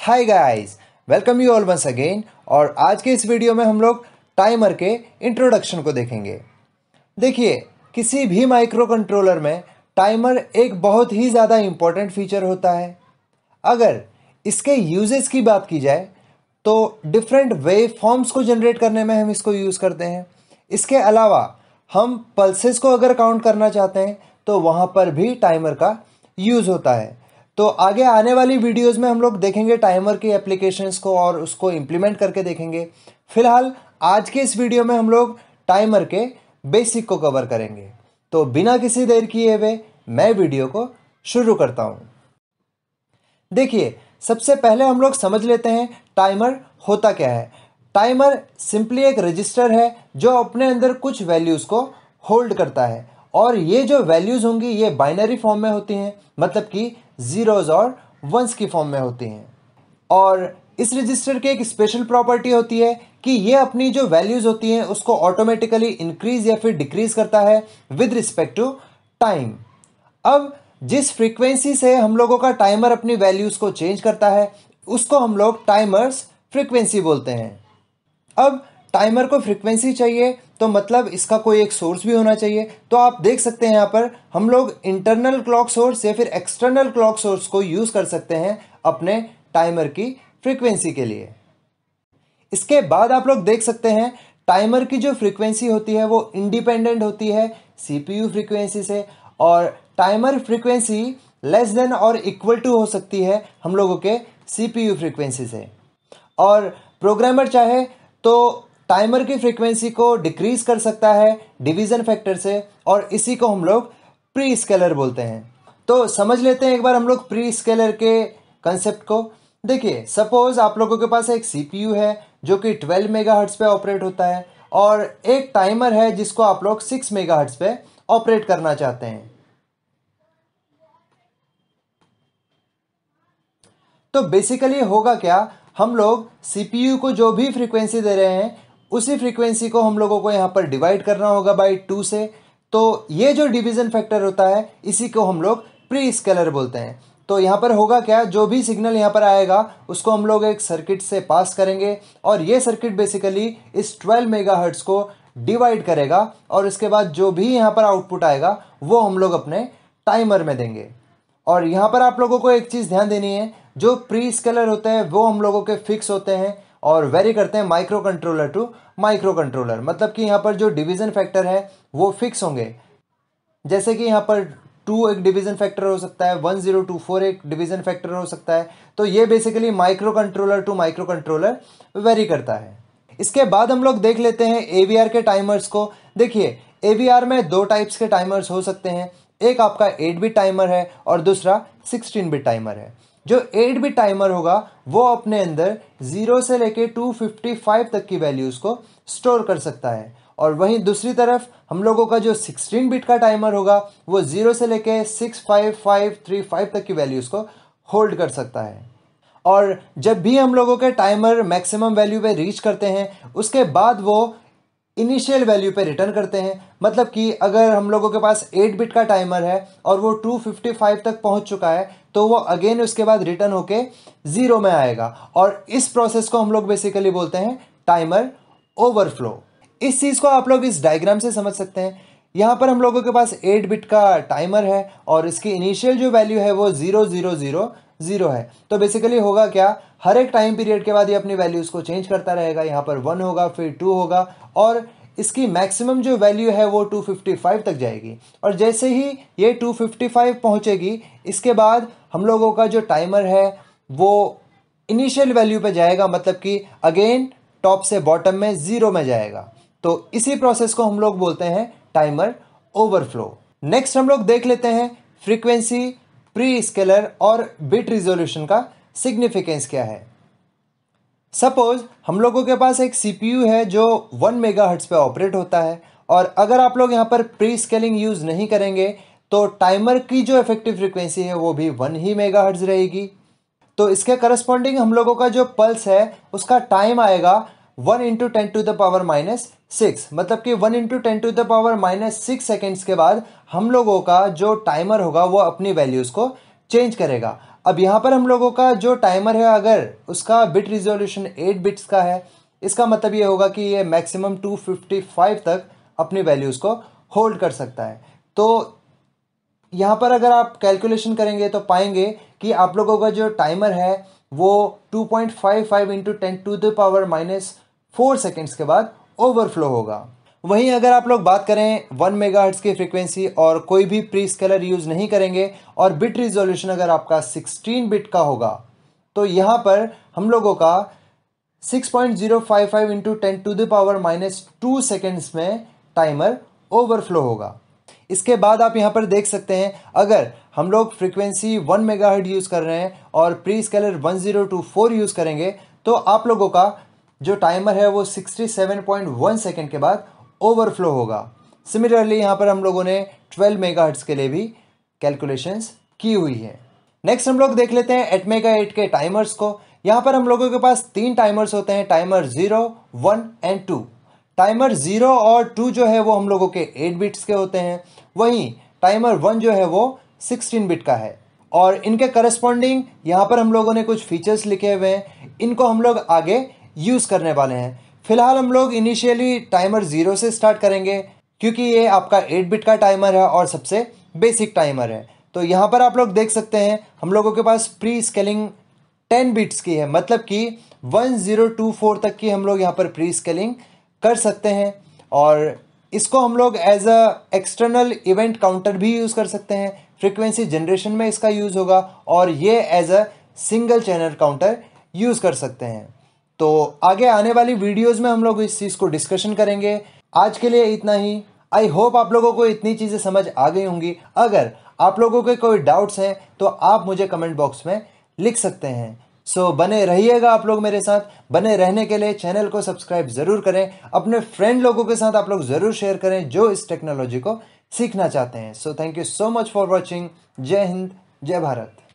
Hi guys welcome you all once again और आज के इस वीडियो में हम लोग टाइमर के इंट्रोडक्शन को देखेंगे। देखिए, किसी भी माइक्रो कंट्रोलर में टाइमर एक बहुत ही ज़्यादा इम्पोर्टेंट फीचर होता है। अगर इसके यूजेस की बात की जाए तो डिफरेंट वेव फॉर्म्स को जनरेट करने में हम इसको यूज़ करते हैं। इसके अलावा, हम पल्सेस को अगर काउंट करना चाहते हैं तो वहाँ पर भी टाइमर का यूज़ होता है। तो आगे आने वाली वीडियोस में हम लोग देखेंगे टाइमर की एप्लीकेशंस को और उसको इम्प्लीमेंट करके देखेंगे। फ़िलहाल, आज के इस वीडियो में हम लोग टाइमर के बेसिक को कवर करेंगे। तो बिना किसी देर किए हुए, मैं वीडियो को शुरू करता हूँ। देखिए, सबसे पहले हम लोग समझ लेते हैं टाइमर होता क्या है। टाइमर सिंपली एक रजिस्टर है जो अपने अंदर कुछ वैल्यूज़ को होल्ड करता है। और ये जो वैल्यूज़ होंगी, ये बाइनरी फॉर्म में होती हैं मतलब कि ज़ीरोज़ और वंस की फॉर्म में होती हैं। और इस रजिस्टर की एक स्पेशल प्रॉपर्टी होती है कि ये अपनी जो वैल्यूज़ होती हैं, उसको ऑटोमेटिकली इंक्रीज या फिर डिक्रीज करता है विद रिस्पेक्ट टू टाइम अब जिस फ्रीक्वेंसी से हम लोगों का टाइमर अपनी वैल्यूज़ को चेंज करता है, उसको हम लोग टाइमर्स फ्रीक्वेंसी बोलते हैं। अब टाइमर को फ्रीक्वेंसी चाहिए तो मतलब इसका कोई एक सोर्स भी होना चाहिए। तो आप देख सकते हैं यहाँ पर, हम लोग इंटरनल क्लॉक सोर्स या फिर एक्सटर्नल क्लॉक सोर्स को यूज़ कर सकते हैं अपने टाइमर की फ्रीक्वेंसी के लिए। इसके बाद आप लोग देख सकते हैं, टाइमर की जो फ्रीक्वेंसी होती है वो इंडिपेंडेंट होती है सीपीयू फ्रीक्वेंसी से, और टाइमर फ्रीक्वेंसी लेस देन और इक्वल टू हो सकती है हम लोगों के सीपीयू फ्रीक्वेंसी से। और प्रोग्रामर चाहे तो टाइमर की फ्रीक्वेंसी को डिक्रीज कर सकता है डिवीज़न फैक्टर से, और इसी को हम लोग प्री स्केलर बोलते हैं। तो समझ लेते हैं एक बार हम लोग प्री स्केलर के कंसेप्ट को। देखिए सपोज़ आप लोगों के पास एक सीपीयू है, जो कि 12 मेगाहर्ट्ज पे ऑपरेट होता है, और एक टाइमर है जिसको आप लोग 6 मेगाहर्ट्ज पे ऑपरेट करना चाहते हैं। तो बेसिकली होगा क्या? हम लोग सीपीयू को जो भी फ्रीक्वेंसी दे रहे हैं उसी फ्रीक्वेंसी को हम लोगों को यहाँ पर डिवाइड करना होगा बाई टू से। तो ये जो डिवीज़न फैक्टर होता है, इसी को हम लोग प्री स्केलर बोलते हैं। तो यहाँ पर होगा क्या? जो भी सिग्नल यहाँ पर आएगा, उसको हम लोग एक सर्किट से पास करेंगे और ये सर्किट बेसिकली इस 12 मेगाहर्ट्ज को डिवाइड करेगा और इसके बाद जो भी यहाँ पर आउटपुट आएगा, वो हम लोग अपने टाइमर में देंगे। और यहाँ पर आप लोगों को एक चीज़ ध्यान देनी है, जो प्री स्केलर होते हैं, वो हम लोगों के फिक्स होते हैं। और वेरी करते हैं micro controller to micro controller मतलब कि यहाँ पर जो डिवीज़न फैक्टर है, वो फिक्स होंगे। जैसे कि यहाँ पर टू एक डिवीज़न फैक्टर हो सकता है वन ज़ीरो टू फोर एक डिवीज़न फैक्टर हो सकता है। तो ये basically micro controller to micro controller vary करता है। इसके बाद हम लोग देख लेते हैं एवीआर के टाइमर्स को। देखिए एवीआर में दो टाइप्स के टाइमर्स हो सकते हैं। एक आपका एट बिट टाइमर है और दूसरा सिक्सटीन बिट टाइमर है। जो एट बिट टाइमर होगा, वो अपने अंदर ज़ीरो से लेके टू फिफ्टी फाइव तक की वैल्यूज़ को स्टोर कर सकता है। और वहीं दूसरी तरफ़, हम लोगों का जो 16 बिट का टाइमर होगा, वो ज़ीरो से लेके six five five three five तक की वैल्यूज़ को होल्ड कर सकता है। और जब भी हम लोगों के टाइमर मैक्सिमम वैल्यू पे रीच करते हैं, उसके बाद वो इनिशियल वैल्यू पे रिटर्न करते हैं। मतलब कि अगर हम लोगों के पास 8 बिट का टाइमर है और वो 255 तक पहुँच चुका है तो वो अगेन उसके बाद रिटर्न होके ज़ीरो में आएगा। और इस प्रोसेस को हम लोग बेसिकली बोलते हैं टाइमर ओवरफ्लो इस चीज़ को आप लोग इस डायग्राम से समझ सकते हैं। यहाँ पर हम लोगों के पास एट बिट का टाइमर है और इसकी इनिशियल जो वैल्यू है वो ज़ीरो ज़ीरो ज़ीरो ज़ीरो है। तो बेसिकली होगा क्या? हर एक टाइम पीरियड के बाद ये अपनी वैल्यूज़ को चेंज करता रहेगा, यहाँ पर वन होगा, फिर टू होगा, और इसकी मैक्सिमम जो वैल्यू है वो 255 तक जाएगी। और जैसे ही ये 255 पहुंचेगी, इसके बाद हम लोगों का जो टाइमर है, वो इनिशियल वैल्यू पे जाएगा मतलब कि अगेन टॉप से बॉटम में ज़ीरो में जाएगा। तो इसी प्रोसेस को हम लोग बोलते हैं टाइमर ओवरफ्लो नेक्स्ट हम लोग देख लेते हैं फ्रीक्वेंसी प्री स्केलर और बिट रिजोल्यूशन का सिग्निफिकेंस क्या है? सपोज़ हम लोगों के पास एक सीपीयू है जो वन मेगा पे ऑपरेट होता है और अगर आप लोग यहाँ पर प्री स्केलिंग यूज़ नहीं करेंगे तो टाइमर की जो इफ़ेक्टिव फ्रिक्वेंसी है वो भी वन ही मेगा रहेगी। तो इसके करस्पॉन्डिंग हम लोगों का जो पल्स है, उसका टाइम आएगा one into ten to the power minus six मतलब कि one into ten to the power minus six seconds के बाद हम लोगों का जो टाइमर होगा, वो अपनी वैल्यूज़ को चेंज करेगा। अब यहाँ पर हम लोगों का जो टाइमर है, अगर उसका बिट रिजोल्यूशन 8 बिट्स का है, इसका मतलब ये होगा कि ये मैक्सिमम 255 तक अपनी वैल्यूज़ को होल्ड कर सकता है। तो यहाँ पर अगर आप कैलकुलेशन करेंगे तो पाएँगे कि आप लोगों का जो टाइमर है, वो 2.55 point five five into ten to the power minus four seconds के बाद ओवरफ्लो होगा। वहीं अगर आप लोग बात करें वन मेगा की फ्रीक्वेंसी और कोई भी प्री स्केलर यूज़ नहीं करेंगे और बिट रिजोल्यूशन अगर आपका 16 बिट का होगा तो यहाँ पर हम लोगों का 6.055 point zero five five into ten to the power minus two seconds में टाइमर ओवरफ्लो होगा। इसके बाद आप यहाँ पर देख सकते हैं, अगर हम लोग फ्रीक्वेंसी वन मेगा यूज़ कर रहे हैं और prescaler one zero two four use करेंगे तो आप लोगों का जो टाइमर है वो sixty seven point one second के बाद ओवरफ्लो होगा। सिमिलरली यहाँ पर हम लोगों ने ट्वेल्व मेगा के लिए भी कैलकुलेशंस की हुई है। नेक्स्ट हम लोग देख लेते हैं एट मेगा एट के टाइमर्स को। यहाँ पर हम लोगों के पास तीन टाइमर्स होते हैं timer zero one and two timer zero और टू जो है वो हम लोगों के एट बिट्स के होते हैं। वहीं टाइमर वन जो है वो सिक्सटीन बिट का है। और इनके करस्पॉन्डिंग यहाँ पर हम लोगों ने कुछ फीचर्स लिखे हुए हैं। इनको हम लोग आगे यूज़ करने वाले हैं। फ़िलहाल हम लोग इनिशियली टाइमर ज़ीरो से स्टार्ट करेंगे, क्योंकि ये आपका एट बिट का टाइमर है और सबसे बेसिक टाइमर है। तो यहाँ पर आप लोग देख सकते हैं, हम लोगों के पास प्री स्केलिंग टेन बिट्स की है। मतलब कि वन ज़ीरो टू फोर तक की हम लोग यहाँ पर प्री स्केलिंग कर सकते हैं, और इसको हम लोग as a external event counter भी यूज़ कर सकते हैं। फ्रिक्वेंसी जनरेशन में इसका यूज़ होगा, और ये as a single channel counter use कर सकते हैं। तो आगे आने वाली वीडियोस में हम लोग इस चीज़ को डिस्कशन करेंगे। आज के लिए इतना ही। आई होप आप लोगों को इतनी चीज़ें समझ आ गई होंगी। अगर आप लोगों के कोई डाउट्स हैं तो आप मुझे कमेंट बॉक्स में लिख सकते हैं। सो so, बने रहिएगा आप लोग मेरे साथ। बने रहने के लिए चैनल को सब्सक्राइब ज़रूर करें। अपने फ्रेंड लोगों के साथ आप लोग ज़रूर शेयर करें जो इस टेक्नोलॉजी को सीखना चाहते हैं। So thank you so much for watching जय हिंद जय भारत।